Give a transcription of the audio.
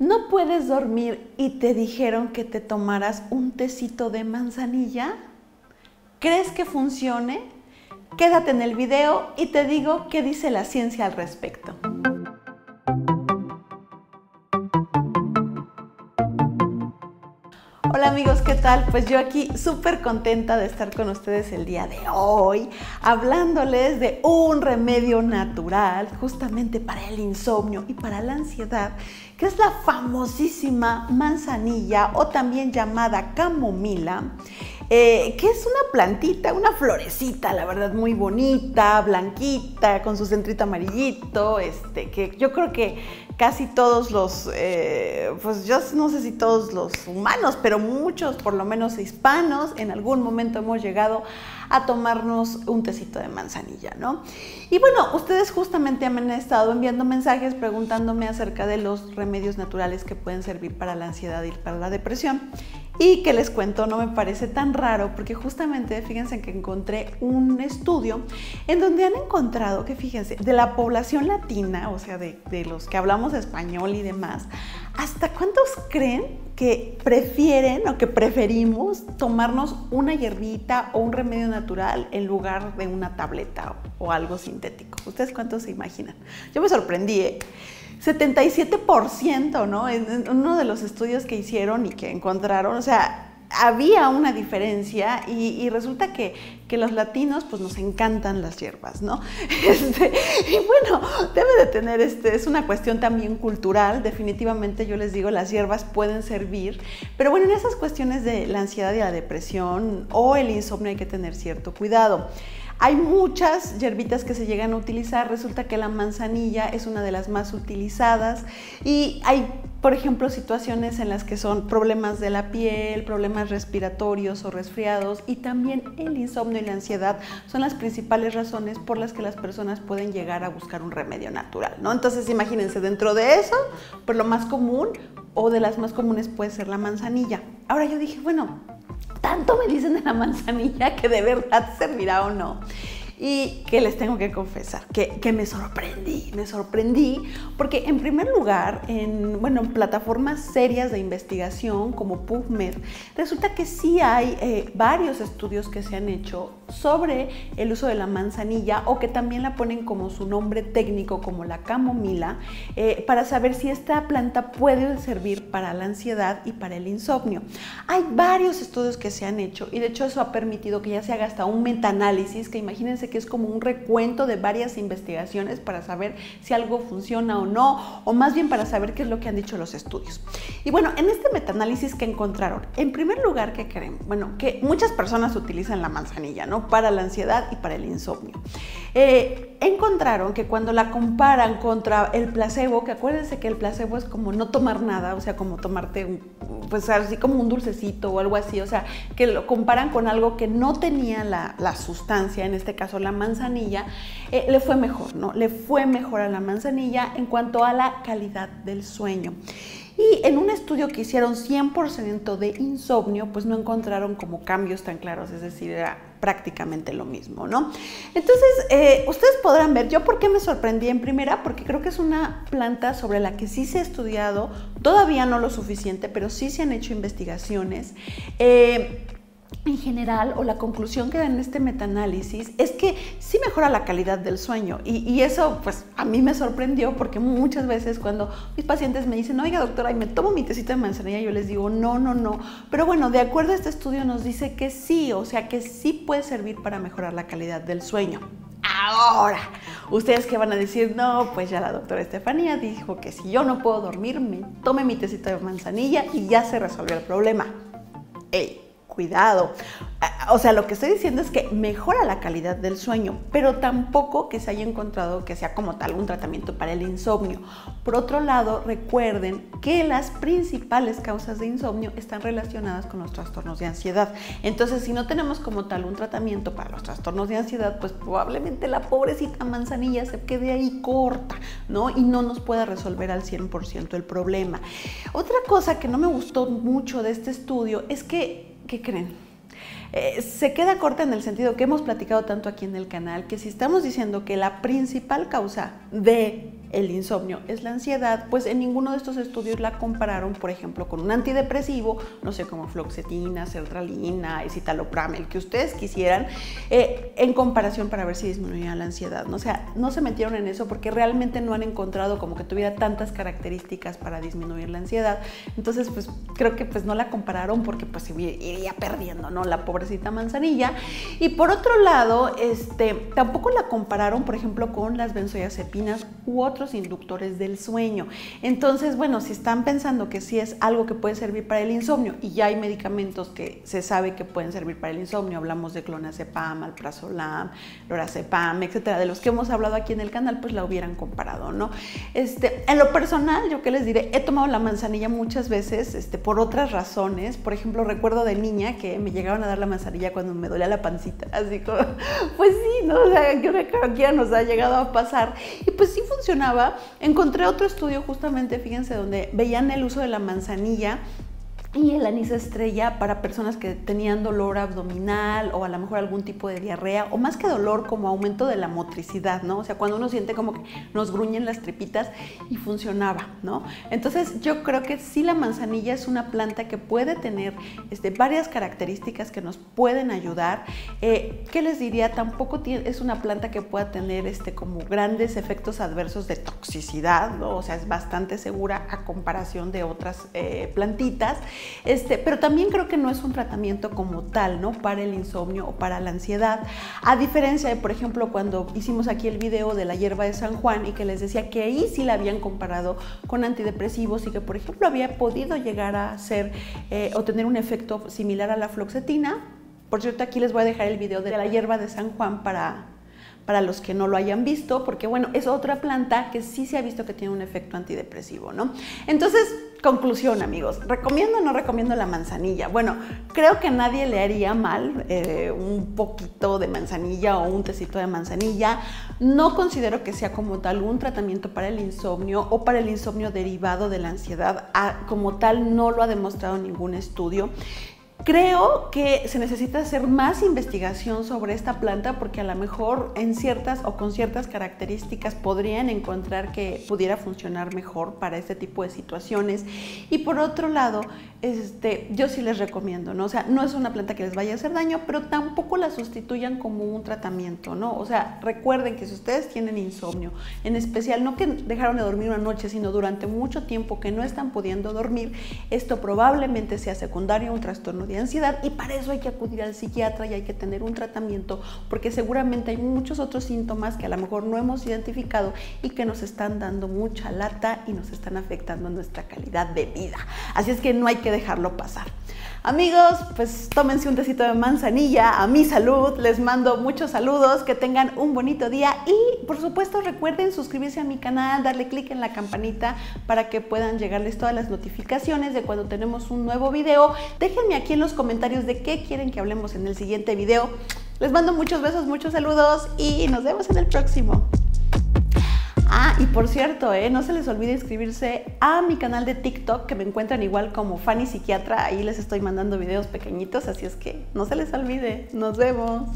¿No puedes dormir y te dijeron que te tomaras un tecito de manzanilla? ¿Crees que funcione? Quédate en el video y te digo qué dice la ciencia al respecto. Hola amigos, ¿qué tal? Pues yo aquí súper contenta de estar con ustedes el día de hoy, hablándoles de un remedio natural justamente para el insomnio y para la ansiedad, que es la famosísima manzanilla o también llamada camomila. Eh, que es una plantita, una florecita, la verdad, muy bonita, blanquita, con su centrito amarillito, este, que yo creo que casi todos los, eh, pues yo no sé si todos los humanos, pero muchos, por lo menos hispanos, en algún momento hemos llegado a tomarnos un tecito de manzanilla, ¿no? Y bueno, ustedes justamente me han estado enviando mensajes preguntándome acerca de los remedios naturales que pueden servir para la ansiedad y para la depresión. Y que les cuento, no me parece tan raro porque justamente fíjense que encontré un estudio en donde han encontrado que, fíjense, de la población latina, o sea, de, los que hablamos español y demás, ¿hasta cuántos creen que prefieren o que preferimos tomarnos una hierbita o un remedio natural en lugar de una tableta o algo sintético? ¿Ustedes cuántos se imaginan? Yo me sorprendí, ¿eh? 77%, ¿no? En uno de los estudios que hicieron y que encontraron, o sea, había una diferencia y, resulta que, los latinos pues nos encantan las hierbas, ¿no? Este, y bueno, debe de tener, este, es una cuestión también cultural, definitivamente yo les digo, las hierbas pueden servir, pero bueno, en esas cuestiones de la ansiedad y la depresión o el insomnio hay que tener cierto cuidado. Hay muchas hierbitas que se llegan a utilizar, resulta que la manzanilla es una de las más utilizadas y hay, por ejemplo, situaciones en las que son problemas de la piel, problemas respiratorios o resfriados y también el insomnio y la ansiedad son las principales razones por las que las personas pueden llegar a buscar un remedio natural, ¿no? Entonces, imagínense, dentro de eso, pues lo más común o de las más comunes puede ser la manzanilla. Ahora yo dije, bueno, tanto me dicen de la manzanilla que de verdad servirá o no. Y que les tengo que confesar, que, me sorprendí, me sorprendí, porque en primer lugar, en, bueno, en plataformas serias de investigación como PubMed, resulta que sí hay eh, varios estudios que se han hecho sobre el uso de la manzanilla o que también la ponen como su nombre técnico, como la camomila, eh, para saber si esta planta puede servir para la ansiedad y para el insomnio. Hay varios estudios que se han hecho y de hecho eso ha permitido que ya se haga hasta un metaanálisis, que imagínense que es como un recuento de varias investigaciones para saber si algo funciona o no, o más bien para saber qué es lo que han dicho los estudios. Y bueno, en este metaanálisis que encontraron, en primer lugar, ¿qué creen? Bueno, que muchas personas utilizan la manzanilla, ¿no? Para la ansiedad y para el insomnio. Eh, encontraron que cuando la comparan contra el placebo, que acuérdense que el placebo es como no tomar nada, o sea, como tomarte un, pues así como un dulcecito o algo así, o sea, que lo comparan con algo que no tenía la, sustancia, en este caso la manzanilla, eh, le fue mejor, ¿no? Le fue mejor a la manzanilla en cuanto a la calidad del sueño. Y en un estudio que hicieron 100% de insomnio, pues no encontraron como cambios tan claros, es decir, era prácticamente lo mismo, ¿no? Entonces, eh, ustedes podrán ver, yo por qué me sorprendí en primera, porque creo que es una planta sobre la que sí se ha estudiado, todavía no lo suficiente, pero sí se han hecho investigaciones. Eh, en general, o la conclusión que da en este metaanálisis, es que sí mejora la calidad del sueño. Y, eso, pues, a mí me sorprendió porque muchas veces cuando mis pacientes me dicen, oiga, doctora, y me tomo mi tecita de manzanilla, yo les digo, no, no, no. Pero bueno, de acuerdo a este estudio nos dice que sí, o sea, que sí puede servir para mejorar la calidad del sueño. Ahora, ustedes que van a decir, no, pues ya la doctora Estefanía dijo que si yo no puedo dormir, me tome mi tecita de manzanilla y ya se resolvió el problema. ¡Ey! Cuidado. O sea, lo que estoy diciendo es que mejora la calidad del sueño, pero tampoco que se haya encontrado que sea como tal un tratamiento para el insomnio. Por otro lado, recuerden que las principales causas de insomnio están relacionadas con los trastornos de ansiedad. Entonces, si no tenemos como tal un tratamiento para los trastornos de ansiedad, pues probablemente la pobrecita manzanilla se quede ahí corta, ¿no? Y no nos pueda resolver al 100% el problema. Otra cosa que no me gustó mucho de este estudio es que ¿qué creen? Eh, se queda corta en el sentido que hemos platicado tanto aquí en el canal, que si estamos diciendo que la principal causa de el insomnio es la ansiedad, pues en ninguno de estos estudios la compararon, por ejemplo, con un antidepresivo, no sé, como floxetina, sertralina, escitalopram, el que ustedes quisieran, eh, en comparación para ver si disminuía la ansiedad. ¿no? O sea, no se metieron en eso porque realmente no han encontrado como que tuviera tantas características para disminuir la ansiedad. Entonces, pues creo que pues no la compararon porque pues iría perdiendo, ¿no? La pobrecita manzanilla. Y por otro lado, este, tampoco la compararon, por ejemplo, con las benzodiazepinas u otros inductores del sueño. Entonces, bueno, si están pensando que sí es algo que puede servir para el insomnio y ya hay medicamentos que se sabe que pueden servir para el insomnio, hablamos de clonazepam, alprazolam, lorazepam, etcétera, de los que hemos hablado aquí en el canal, pues la hubieran comparado, ¿no? Este, en lo personal, yo que les diré, he tomado la manzanilla muchas veces este, por otras razones. Por ejemplo, recuerdo de niña que me llegaban a dar la manzanilla cuando me dolía la pancita, así como, pues sí, ¿no? O sea, creo que nos ha llegado a pasar. Y pues sí funcionaba. Encontré otro estudio justamente, fíjense, donde veían el uso de la manzanilla y el anís estrella para personas que tenían dolor abdominal o a lo mejor algún tipo de diarrea o más que dolor como aumento de la motricidad, ¿no? O sea, cuando uno siente como que nos gruñen las tripitas y funcionaba, ¿no? Entonces yo creo que sí la manzanilla es una planta que puede tener este, varias características que nos pueden ayudar. Eh, ¿Qué les diría? Tampoco es una planta que pueda tener este, como grandes efectos adversos de toxicidad, ¿no? O sea, es bastante segura a comparación de otras eh, plantitas. Este, pero también creo que no es un tratamiento como tal, ¿no? Para el insomnio o para la ansiedad. A diferencia de, por ejemplo, cuando hicimos aquí el video de la hierba de San Juan y que les decía que ahí sí la habían comparado con antidepresivos y que, por ejemplo, había podido llegar a ser eh, o tener un efecto similar a la floxetina. Por cierto, aquí les voy a dejar el video de la hierba de San Juan para, para los que no lo hayan visto, porque bueno, es otra planta que sí se ha visto que tiene un efecto antidepresivo, ¿no? Entonces, conclusión, amigos, ¿recomiendo o no recomiendo la manzanilla? Bueno, creo que nadie le haría mal eh, un poquito de manzanilla o un tecito de manzanilla. No considero que sea como tal un tratamiento para el insomnio o para el insomnio derivado de la ansiedad. Ah, como tal, no lo ha demostrado ningún estudio. Creo que se necesita hacer más investigación sobre esta planta porque a lo mejor en ciertas o con ciertas características podrían encontrar que pudiera funcionar mejor para este tipo de situaciones. Y por otro lado, este, yo sí les recomiendo, ¿no? O sea, no es una planta que les vaya a hacer daño, pero tampoco la sustituyan como un tratamiento, ¿no? O sea, recuerden que si ustedes tienen insomnio, en especial no que dejaron de dormir una noche, sino durante mucho tiempo que no están pudiendo dormir, esto probablemente sea secundario a un trastorno de ansiedad y para eso hay que acudir al psiquiatra y hay que tener un tratamiento porque seguramente hay muchos otros síntomas que a lo mejor no hemos identificado y que nos están dando mucha lata y nos están afectando nuestra calidad de vida. Así es que no hay que dejarlo pasar. Amigos, pues tómense un tecito de manzanilla a mi salud. Les mando muchos saludos, que tengan un bonito día y por supuesto recuerden suscribirse a mi canal, darle clic en la campanita para que puedan llegarles todas las notificaciones de cuando tenemos un nuevo video. Déjenme aquí en los comentarios de qué quieren que hablemos en el siguiente video. Les mando muchos besos, muchos saludos y nos vemos en el próximo. Ah, y por cierto, eh, no se les olvide inscribirse a mi canal de TikTok, que me encuentran igual como Fanny Psiquiatra. Ahí les estoy mandando videos pequeñitos, así es que no se les olvide. Nos vemos.